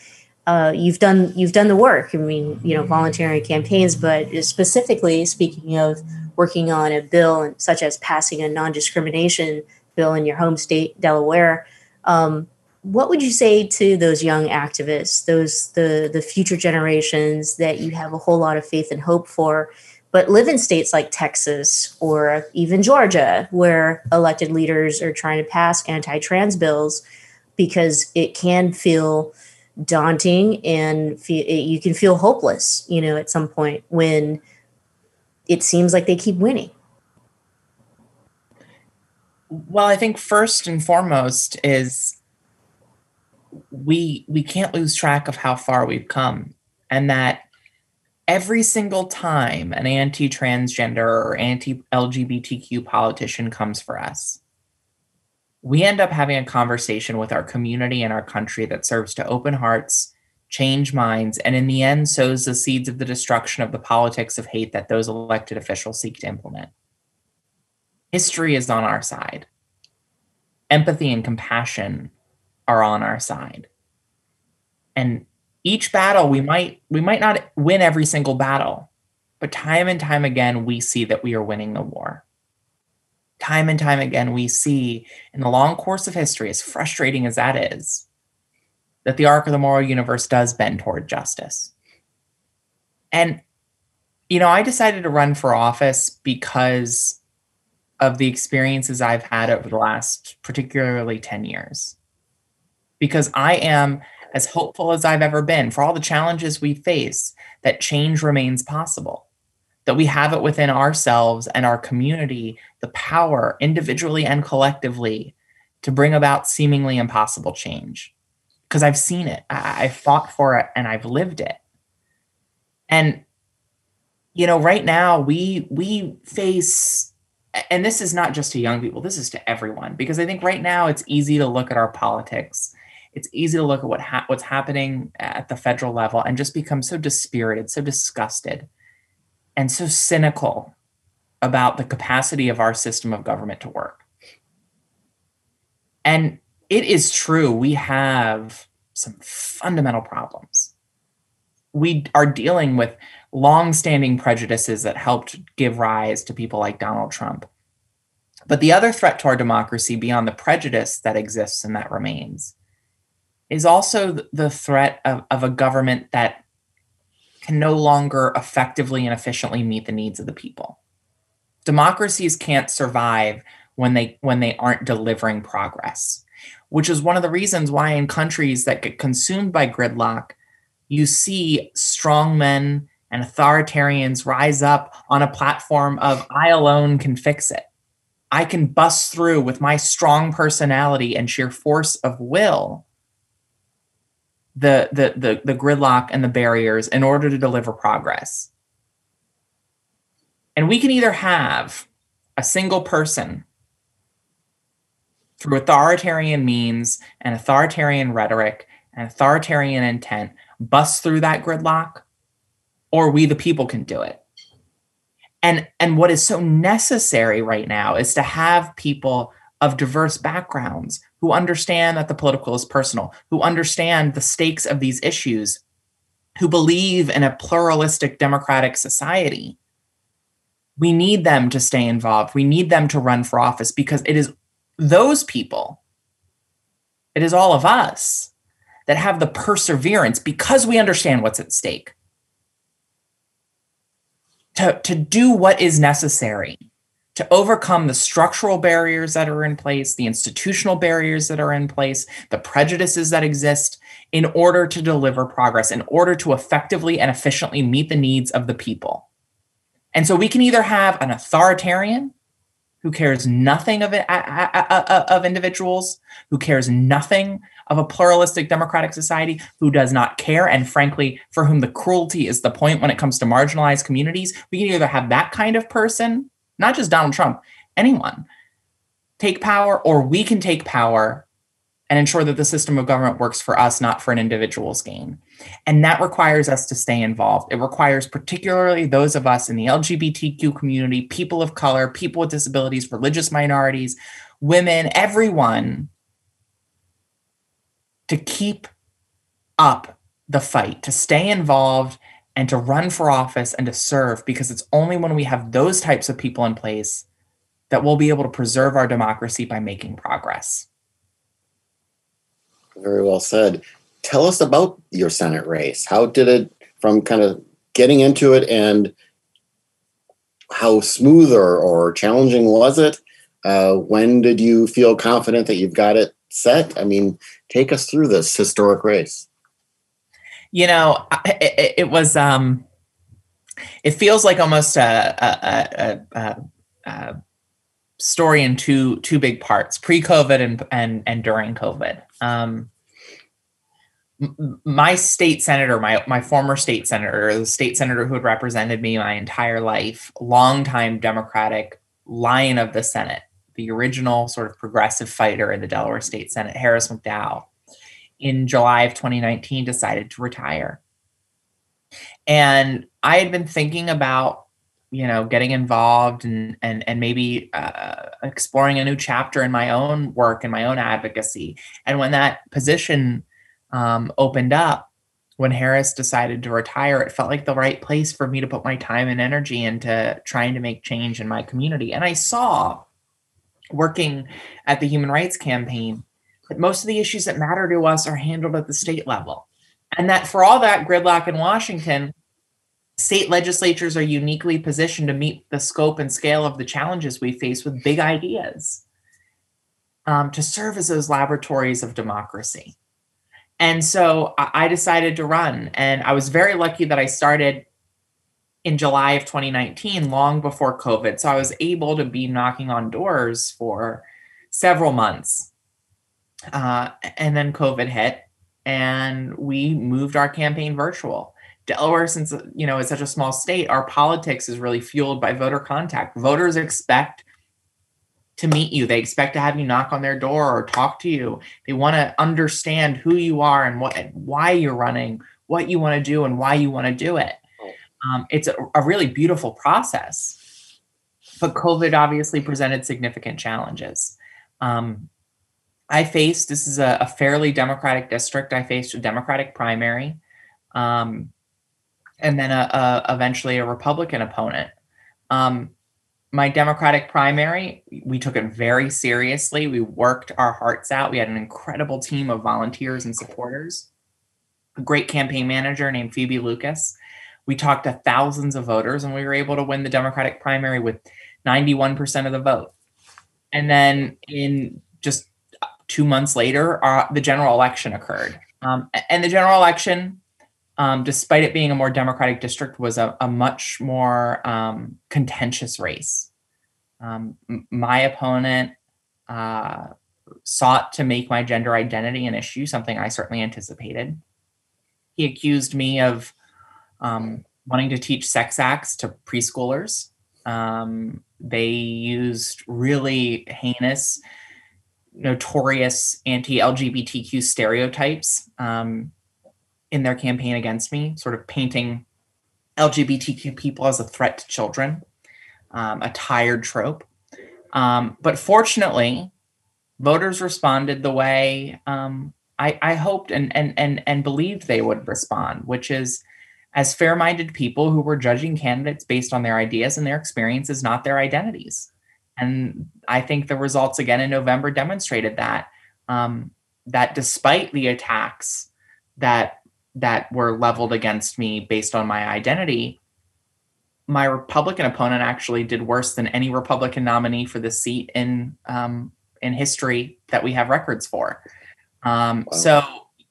uh, you've done you've done the work. I mean, you know, volunteering campaigns, but specifically speaking of working on a bill such as passing a non-discrimination bill in your home state, Delaware. Um, what would you say to those young activists, those the the future generations that you have a whole lot of faith and hope for, but live in states like Texas or even Georgia, where elected leaders are trying to pass anti-trans bills because it can feel daunting and feel, you can feel hopeless, you know, at some point when it seems like they keep winning. Well, I think first and foremost is we we can't lose track of how far we've come and that every single time an anti-transgender or anti-LGBTQ politician comes for us, we end up having a conversation with our community and our country that serves to open hearts, change minds, and in the end sows the seeds of the destruction of the politics of hate that those elected officials seek to implement. History is on our side. Empathy and compassion are on our side. And each battle we might we might not win every single battle, but time and time again we see that we are winning the war time and time again, we see in the long course of history, as frustrating as that is, that the arc of the moral universe does bend toward justice. And, you know, I decided to run for office because of the experiences I've had over the last, particularly 10 years. Because I am as hopeful as I've ever been for all the challenges we face, that change remains possible that we have it within ourselves and our community the power, individually and collectively, to bring about seemingly impossible change. Because I've seen it, I- have fought for it, and I've lived it. And you know, right now we we face, and this is not just to young people. This is to everyone because I think right now it's easy to look at our politics. It's easy to look at what ha- what's happening at the federal level and just become so dispirited, so disgusted and so cynical about the capacity of our system of government to work. And it is true, we have some fundamental problems. We are dealing with long-standing prejudices that helped give rise to people like Donald Trump. But the other threat to our democracy, beyond the prejudice that exists and that remains, is also the threat of, of a government that can no longer effectively and efficiently meet the needs of the people. Democracies can't survive when they when they aren't delivering progress, which is one of the reasons why in countries that get consumed by gridlock, you see strong men and authoritarians rise up on a platform of I alone can fix it. I can bust through with my strong personality and sheer force of will the, the, the, the gridlock and the barriers in order to deliver progress. And we can either have a single person through authoritarian means and authoritarian rhetoric and authoritarian intent bust through that gridlock, or we the people can do it. And and what is so necessary right now is to have people of diverse backgrounds who understand that the political is personal, who understand the stakes of these issues, who believe in a pluralistic democratic society. We need them to stay involved. We need them to run for office because it is those people, it is all of us that have the perseverance because we understand what's at stake to, to do what is necessary to overcome the structural barriers that are in place, the institutional barriers that are in place, the prejudices that exist in order to deliver progress, in order to effectively and efficiently meet the needs of the people. And so we can either have an authoritarian who cares nothing of it, of individuals, who cares nothing of a pluralistic democratic society, who does not care, and frankly, for whom the cruelty is the point when it comes to marginalized communities. We can either have that kind of person not just Donald Trump, anyone, take power, or we can take power and ensure that the system of government works for us, not for an individual's gain. And that requires us to stay involved. It requires particularly those of us in the LGBTQ community, people of color, people with disabilities, religious minorities, women, everyone to keep up the fight, to stay involved and to run for office and to serve because it's only when we have those types of people in place that we'll be able to preserve our democracy by making progress. Very well said. Tell us about your Senate race. How did it, from kind of getting into it, and how smooth or, or challenging was it? Uh, when did you feel confident that you've got it set? I mean, take us through this historic race you know, it, it was. Um, it feels like almost a, a, a, a, story in two two big parts: pre-COVID and and and during COVID. Um, my state senator, my my former state senator, the state senator who had represented me my entire life, longtime Democratic lion of the Senate, the original sort of progressive fighter in the Delaware State Senate, Harris McDowell in July of 2019 decided to retire. And I had been thinking about, you know, getting involved and and and maybe uh, exploring a new chapter in my own work and my own advocacy. And when that position um, opened up, when Harris decided to retire, it felt like the right place for me to put my time and energy into trying to make change in my community. And I saw working at the Human Rights Campaign that most of the issues that matter to us are handled at the state level. And that for all that gridlock in Washington, state legislatures are uniquely positioned to meet the scope and scale of the challenges we face with big ideas um, to serve as those laboratories of democracy. And so I decided to run. And I was very lucky that I started in July of 2019, long before COVID. So I was able to be knocking on doors for several months uh, and then COVID hit, and we moved our campaign virtual. Delaware, since you know it's such a small state, our politics is really fueled by voter contact. Voters expect to meet you. They expect to have you knock on their door or talk to you. They want to understand who you are and what and why you're running, what you want to do, and why you want to do it. Um, it's a, a really beautiful process, but COVID obviously presented significant challenges. Um, I faced this is a, a, fairly Democratic district. I faced a Democratic primary, um, and then a, a, eventually a Republican opponent. Um, my Democratic primary, we took it very seriously. We worked our hearts out. We had an incredible team of volunteers and supporters. A great campaign manager named Phoebe Lucas. We talked to thousands of voters and we were able to win the Democratic primary with 91% of the vote. And then in just two months later, uh, the general election occurred. Um, and the general election, um, despite it being a more Democratic district, was a, a much more um, contentious race. Um, my opponent uh, sought to make my gender identity an issue, something I certainly anticipated. He accused me of um, wanting to teach sex acts to preschoolers. Um, they used really heinous, notorious anti LGBTQ stereotypes um, in their campaign against me, sort of painting LGBTQ people as a threat to children, um, a tired trope. Um, but fortunately, voters responded the way um, I, I, hoped and, and, and, and believed they would respond, which is as fair minded people who were judging candidates based on their ideas and their experiences, not their identities. And I think the results again in November demonstrated that. Um, that despite the attacks that that were leveled against me based on my identity, my Republican opponent actually did worse than any Republican nominee for the seat in um, in history that we have records for. Um, wow. So,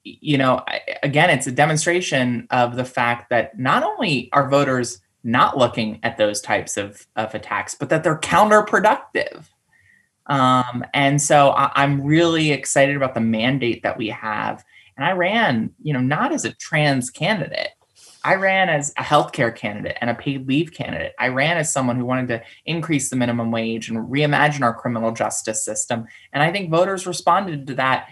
you know, again, it's a demonstration of the fact that not only are voters not looking at those types of, of attacks, but that they're counterproductive. Um, and so I, am really excited about the mandate that we have. And I ran, you know, not as a trans candidate, I ran as a healthcare candidate and a paid leave candidate. I ran as someone who wanted to increase the minimum wage and reimagine our criminal justice system. And I think voters responded to that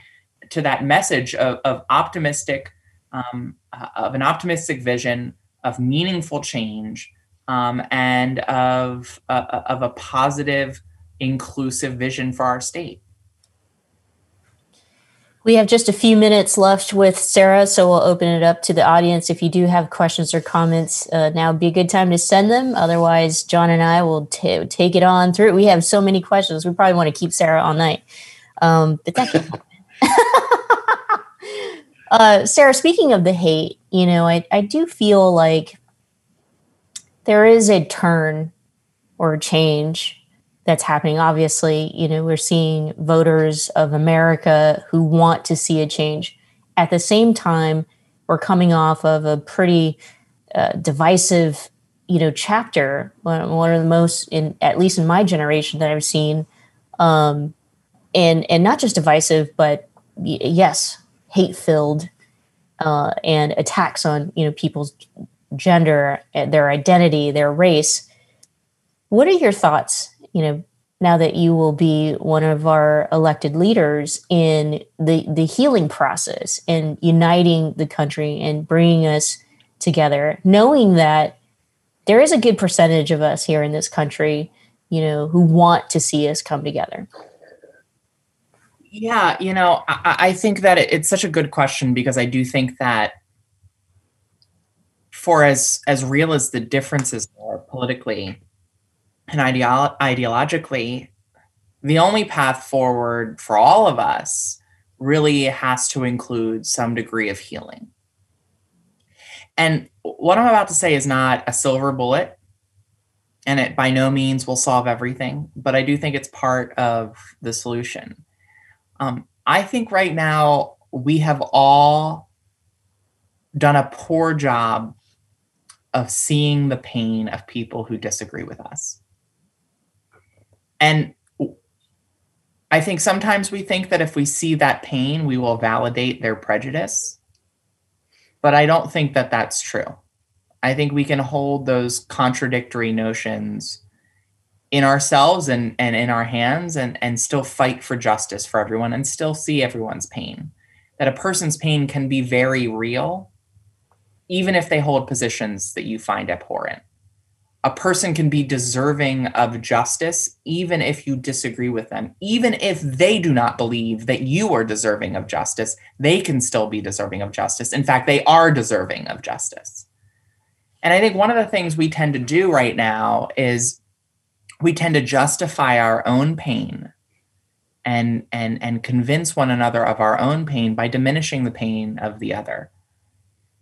to that message of, of optimistic, um, uh, of an optimistic vision of meaningful change um, and of uh, of a positive, inclusive vision for our state. We have just a few minutes left with Sarah, so we'll open it up to the audience. If you do have questions or comments, uh, now would be a good time to send them. Otherwise, John and I will t- take it on through. We have so many questions. We probably want to keep Sarah all night. Um, but that can uh, Sarah, speaking of the hate, you know, I, I do feel like there is a turn or a change that's happening. Obviously, you know, we're seeing voters of America who want to see a change. At the same time, we're coming off of a pretty uh, divisive, you know, chapter. One, of the most, in at least in my generation, that I've seen, um, and and not just divisive, but yes, hate filled, uh, and attacks on you know people's gender, their identity, their race. What are your thoughts you know, now that you will be one of our elected leaders in the the healing process and uniting the country and bringing us together, knowing that there is a good percentage of us here in this country, you know, who want to see us come together. Yeah, you know, I, I think that it, it's such a good question because I do think that for as as real as the differences are politically, and ideolo- ideologically, the only path forward for all of us really has to include some degree of healing. And what I'm about to say is not a silver bullet, and it by no means will solve everything, but I do think it's part of the solution. Um, I think right now we have all done a poor job of seeing the pain of people who disagree with us. And I think sometimes we think that if we see that pain, we will validate their prejudice. But I don't think that that's true. I think we can hold those contradictory notions in ourselves and, and in our hands and, and still fight for justice for everyone and still see everyone's pain. That a person's pain can be very real, even if they hold positions that you find abhorrent. A person can be deserving of justice even if you disagree with them. Even if they do not believe that you are deserving of justice they can still be deserving of justice. In fact they are deserving of justice. And i think one of the things we tend to do right now is we tend to justify our own pain and and and convince one another of our own pain by diminishing the pain of the other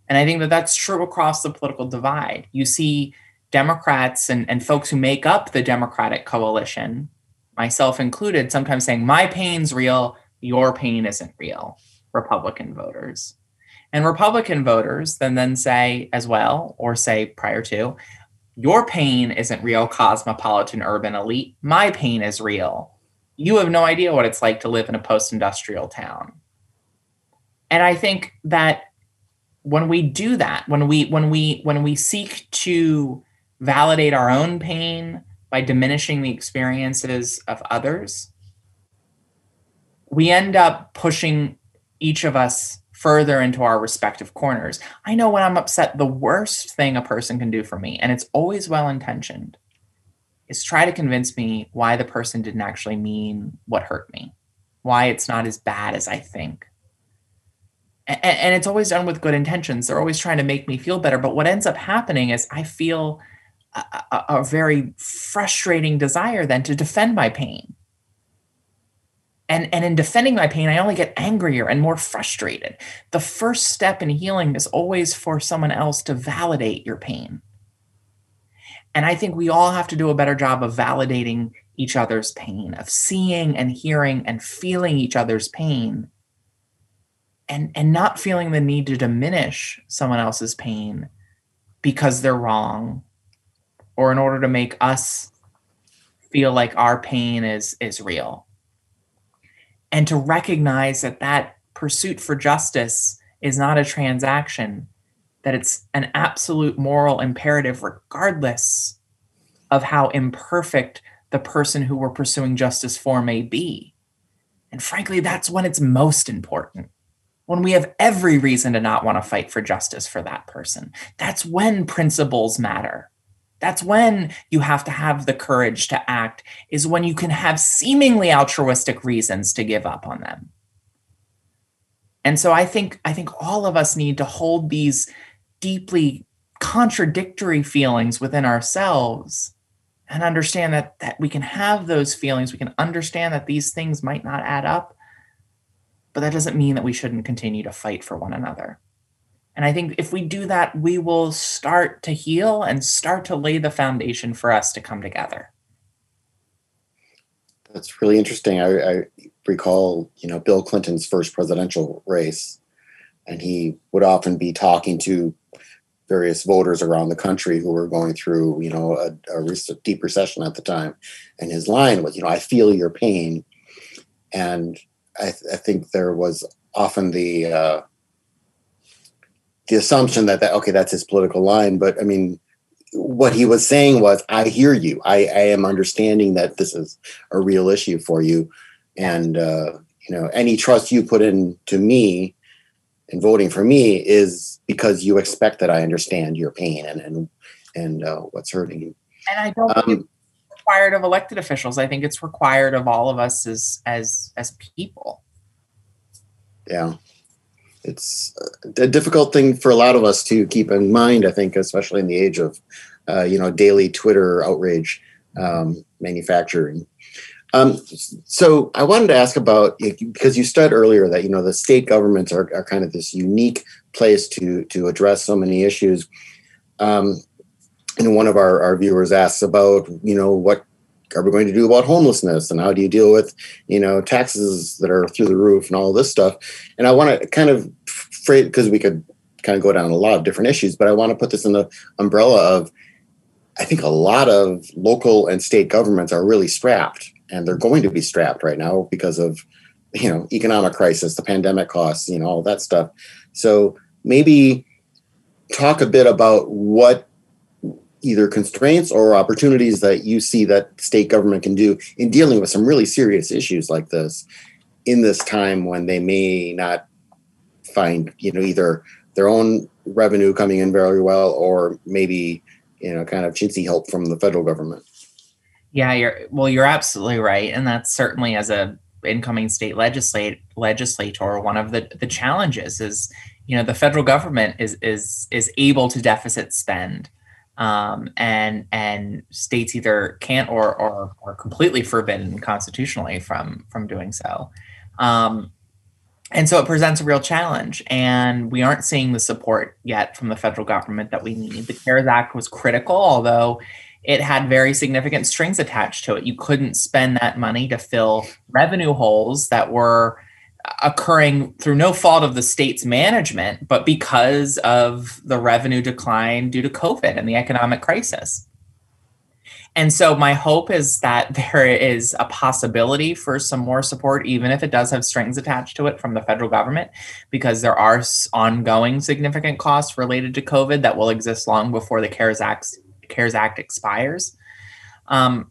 And I think that that's true across the political divide. You see Democrats and, and folks who make up the Democratic coalition, myself included, sometimes saying, My pain's real, your pain isn't real, Republican voters. And Republican voters then then say as well, or say prior to, your pain isn't real, cosmopolitan urban elite. My pain is real. You have no idea what it's like to live in a post industrial town. And I think that when we do that, when we when we when we seek to validate our own pain by diminishing the experiences of others, we end up pushing each of us further into our respective corners. I know when I'm upset, the worst thing a person can do for me, and it's always well intentioned, is try to convince me why the person didn't actually mean what hurt me, why it's not as bad as I think. And, and it's always done with good intentions. They're always trying to make me feel better. But what ends up happening is I feel a, a, a very frustrating desire then to defend my pain and and in defending my pain i only get angrier and more frustrated. The first step in healing is always for someone else to validate your pain. And i think we all have to do a better job of validating each other's pain of seeing and hearing and feeling each other's pain and and not feeling the need to diminish someone else's pain because they're wrong or in order to make us feel like our pain is is real and to recognize that that pursuit for justice is not a transaction that it's an absolute moral imperative regardless of how imperfect the person who we're pursuing justice for may be. And frankly that's when it's most important. When we have every reason to not want to fight for justice for that person. That's when principles matter that's when you have to have the courage to act, is when you can have seemingly altruistic reasons to give up on them. And so I think I think all of us need to hold these deeply contradictory feelings within ourselves and understand that that we can have those feelings, we can understand that these things might not add up, but that doesn't mean that we shouldn't continue to fight for one another. And I think if we do that, we will start to heal and start to lay the foundation for us to come together. That's really interesting. I, I recall, you know, Bill Clinton's first presidential race, and he would often be talking to various voters around the country who were going through, you know, a, a deep recession at the time. And his line was, you know, I feel your pain. And I, th- I think there was often the uh, the assumption that that okay that's his political line but i mean what he was saying was i hear you. I, I am understanding that this is a real issue for you and uh, you know any trust you put in to me and voting for me is because you expect that i understand your pain and and and uh, what's hurting you. And i don't um, think it's required of elected officials. I think it's required of all of us as as as people. Yeah it's a difficult thing for a lot of us to keep in mind. I think, especially in the age of uh, you know daily Twitter outrage um, manufacturing. Um, so I wanted to ask about because you said earlier that you know the state governments are, are kind of this unique place to to address so many issues. Um, and one of our, our viewers asks about you know what are we going to do about homelessness? And how do you deal with you know taxes that are through the roof and all this stuff? And i want to kind of phrase because we could kind of go down a lot of different issues but i want to put this in the umbrella of i think a lot of local and state governments are really strapped and they're going to be strapped right now because of you know economic crisis the pandemic costs you know all that stuff. So maybe talk a bit about what either constraints or opportunities that you see that state government can do in dealing with some really serious issues like this in this time when they may not find you know either their own revenue coming in very well or maybe you know kind of chintzy help from the federal government. Yeah you're well you're absolutely right. And that's certainly as a incoming state legislate legislator one of the the challenges is you know the federal government is is is able to deficit spend um, and and states either can't or or are completely forbidden constitutionally from from doing so. Um, and so it presents a real challenge and we aren't seeing the support yet from the federal government that we need the cares act was critical although it had very significant strings attached to it you couldn't spend that money to fill revenue holes that were occurring through no fault of the state's management but because of the revenue decline due to covid and the economic crisis and so my hope is that there is a possibility for some more support, even if it does have strings attached to it from the federal government, because there are ongoing significant costs related to COVID that will exist long before the CARES Act CARES Act expires. Um,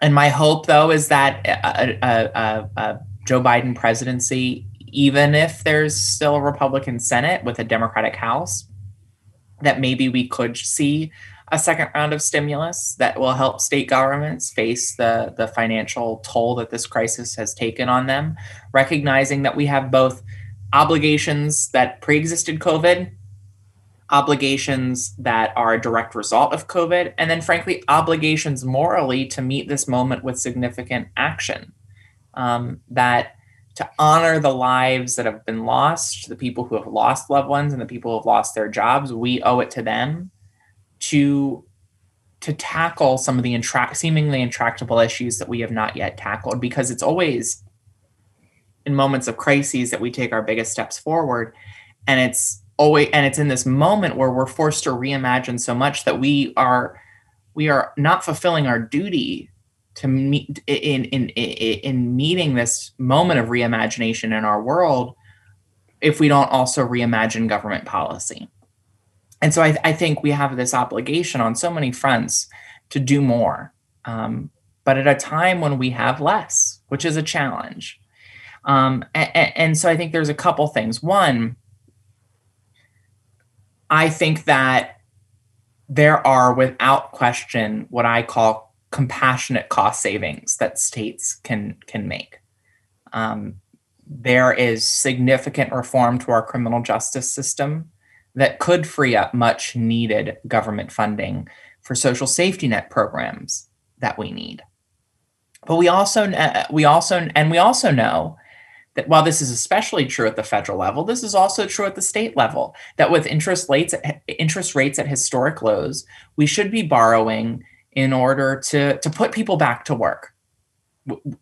and my hope, though, is that a, a, a, a Joe Biden presidency, even if there's still a Republican Senate with a Democratic House, that maybe we could see a second round of stimulus that will help state governments face the, the financial toll that this crisis has taken on them, recognizing that we have both obligations that pre-existed COVID, obligations that are a direct result of COVID, and then frankly, obligations morally to meet this moment with significant action. Um, that to honor the lives that have been lost, the people who have lost loved ones and the people who have lost their jobs, we owe it to them to to tackle some of the intra- seemingly intractable issues that we have not yet tackled because it's always in moments of crises that we take our biggest steps forward. And it's always and it's in this moment where we're forced to reimagine so much that we are we are not fulfilling our duty to meet in in in, in meeting this moment of reimagination in our world if we don't also reimagine government policy. And so I, I, think we have this obligation on so many fronts to do more um, but at a time when we have less which is a challenge. Um, and, and so i think there's a couple things. One i think that there are without question what i call compassionate cost savings that states can can make um, there is significant reform to our criminal justice system that could free up much needed government funding for social safety net programs that we need. But we also uh, we also and we also know that while this is especially true at the federal level, this is also true at the state level. That with interest rates interest rates at historic lows, we should be borrowing in order to to put people back to work,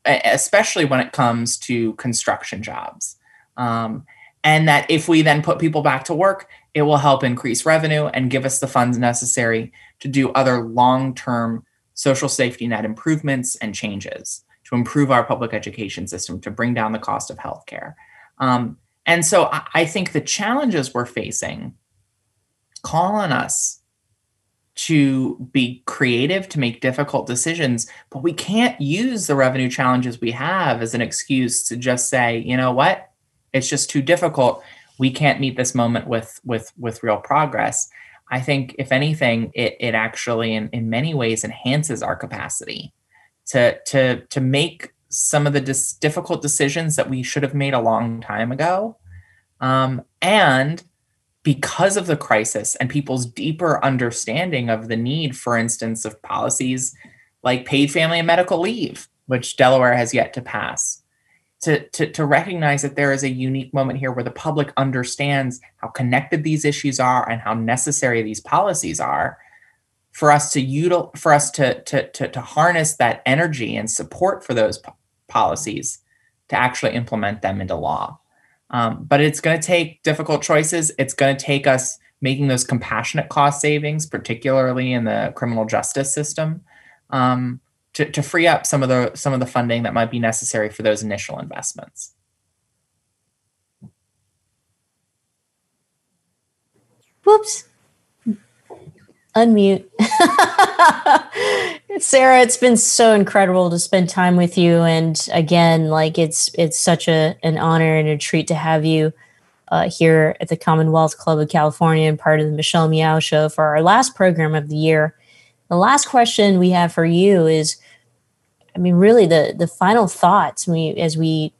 especially when it comes to construction jobs. Um, and that if we then put people back to work, it will help increase revenue and give us the funds necessary to do other long term social safety net improvements and changes to improve our public education system, to bring down the cost of healthcare. Um, and so I, I think the challenges we're facing call on us to be creative, to make difficult decisions, but we can't use the revenue challenges we have as an excuse to just say, you know what, it's just too difficult. We can't meet this moment with with with real progress. I think if anything it it actually in, in many ways enhances our capacity to to to make some of the dis- difficult decisions that we should have made a long time ago. Um, and because of the crisis and people's deeper understanding of the need for instance of policies like paid family and medical leave which delaware has yet to pass to, to, to recognize that there is a unique moment here where the public understands how connected these issues are and how necessary these policies are for us to util, for us to, to, to, to harness that energy and support for those po- policies to actually implement them into law. Um, but it's going to take difficult choices. It's going to take us making those compassionate cost savings, particularly in the criminal justice system. Um, to, to free up some of the some of the funding that might be necessary for those initial investments. Whoops. Unmute. Sarah, it's been so incredible to spend time with you. And again, like it's it's such a an honor and a treat to have you uh, here at the Commonwealth Club of California and part of the Michelle Meow Show for our last program of the year. The last question we have for you is I mean, really the the final thoughts we as we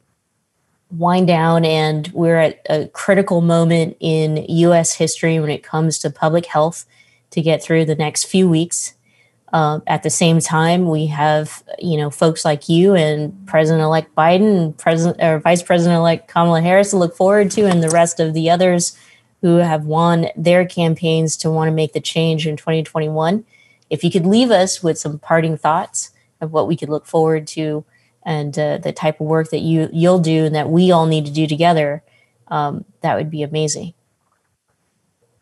wind down and we're at a critical moment in US history when it comes to public health to get through the next few weeks. Uh, at the same time, we have you know folks like you and President-elect Biden and President or Vice President-elect Kamala Harris to look forward to, and the rest of the others who have won their campaigns to want to make the change in 2021. If you could leave us with some parting thoughts of what we could look forward to and uh, the type of work that you you'll do and that we all need to do together, um, that would be amazing.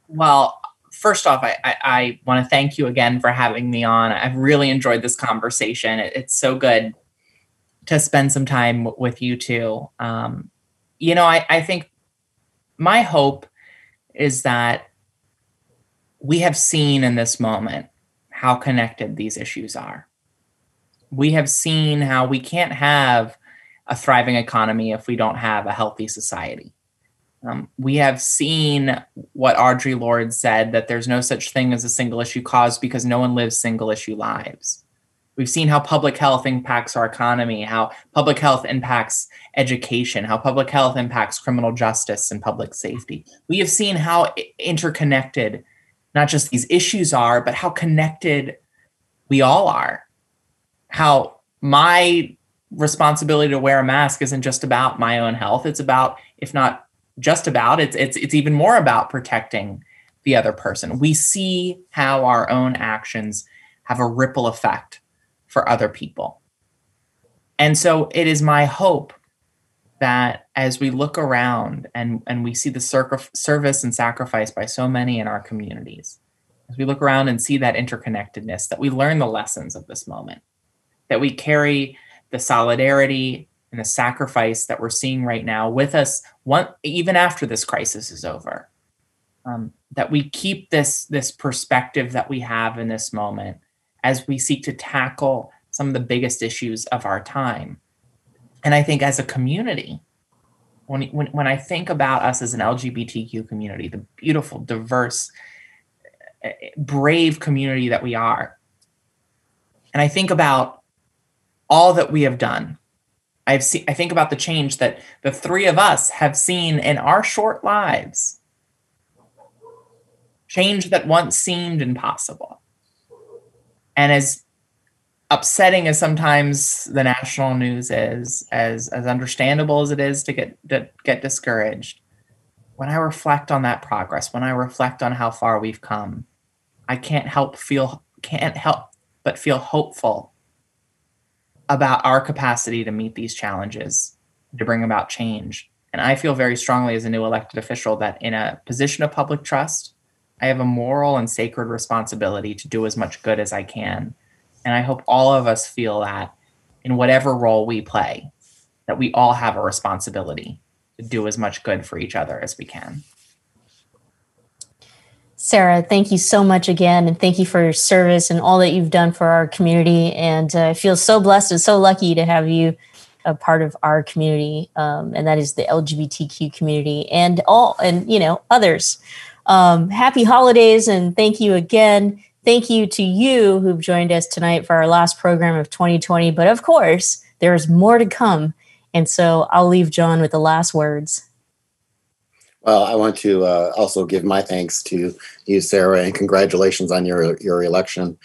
Well, first off, I, I, I want to thank you again for having me on. I've really enjoyed this conversation. It, it's so good to spend some time w- with you too. Um, you know, I, I think my hope is that we have seen in this moment how connected these issues are. We have seen how we can't have a thriving economy if we don't have a healthy society. Um, we have seen what Audre Lorde said that there's no such thing as a single issue cause because no one lives single issue lives. We've seen how public health impacts our economy, how public health impacts education, how public health impacts criminal justice and public safety. We have seen how interconnected not just these issues are, but how connected we all are. How my responsibility to wear a mask isn't just about my own health, it's about, if not just about it's it's it's even more about protecting the other person. We see how our own actions have a ripple effect for other people. And so it is my hope that as we look around and, and we see the service and sacrifice by so many in our communities, as we look around and see that interconnectedness, that we learn the lessons of this moment, that we carry the solidarity and the sacrifice that we're seeing right now with us one even after this crisis is over. Um, that we keep this this perspective that we have in this moment as we seek to tackle some of the biggest issues of our time. And i think as a community when, when, when i think about us as an lgbtq community the beautiful diverse eh, brave community that we are and i think about all that we have done I've seen I think about the change that the three of us have seen in our short lives. Change that once seemed impossible. And as upsetting as sometimes the national news is, as as understandable as it is to get to get discouraged, when I reflect on that progress, when I reflect on how far we've come, I can't help feel can't help but feel hopeful about our capacity to meet these challenges, to bring about change. And I feel very strongly as a new elected official that in a position of public trust, I have a moral and sacred responsibility to do as much good as I can. And I hope all of us feel that in whatever role we play, that we all have a responsibility to do as much good for each other as we can. Sarah, thank you so much again. And thank you for your service and all that you've done for our community. And uh, I feel so blessed and so lucky to have you a part of our community. Um, and that is the LGBTQ community and all, and, you know, others. Um, happy holidays and thank you again. Thank you to you who've joined us tonight for our last program of 2020. But of course, there's more to come. And so I'll leave John with the last words. Well, I want to uh, also give my thanks to you, Sarah, and congratulations on your your election.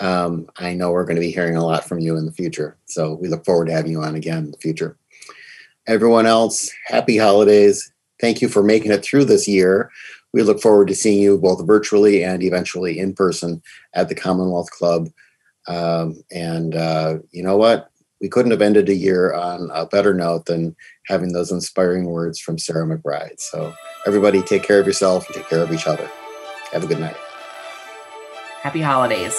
Um, I know we're going to be hearing a lot from you in the future, so we look forward to having you on again in the future. Everyone else, happy holidays! Thank you for making it through this year. We look forward to seeing you both virtually and eventually in person at the Commonwealth Club. Um, and uh, you know what? We couldn't have ended a year on a better note than having those inspiring words from Sarah McBride. So, everybody, take care of yourself and take care of each other. Have a good night. Happy holidays.